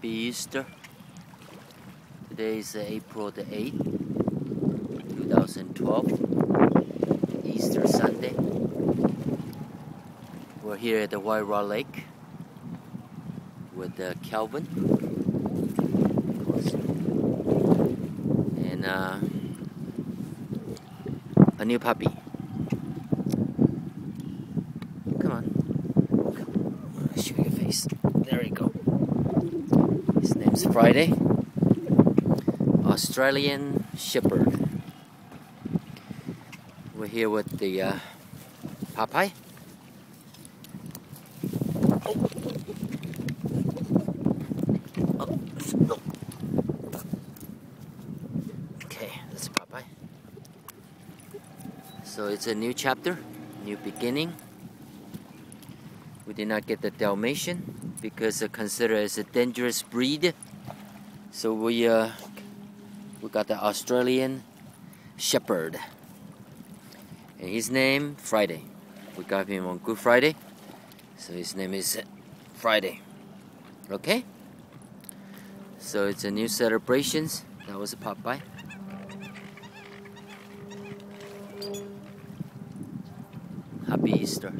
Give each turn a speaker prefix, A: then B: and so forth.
A: Happy Easter. Today is April the 8th, 2012, Easter Sunday. We're here at the White Rock Lake with uh, Calvin. And uh, a new puppy. Come on. Come. Show your face. There you go. Name's Friday. Australian Shepherd. We're here with the uh, Popeye. Okay, that's Popeye. So it's a new chapter, new beginning. We did not get the Dalmatian because it's considered as a dangerous breed. So we uh, we got the Australian Shepherd. And his name, Friday. We got him on Good Friday. So his name is Friday. Okay? So it's a new celebrations. That was a Popeye. Happy Easter.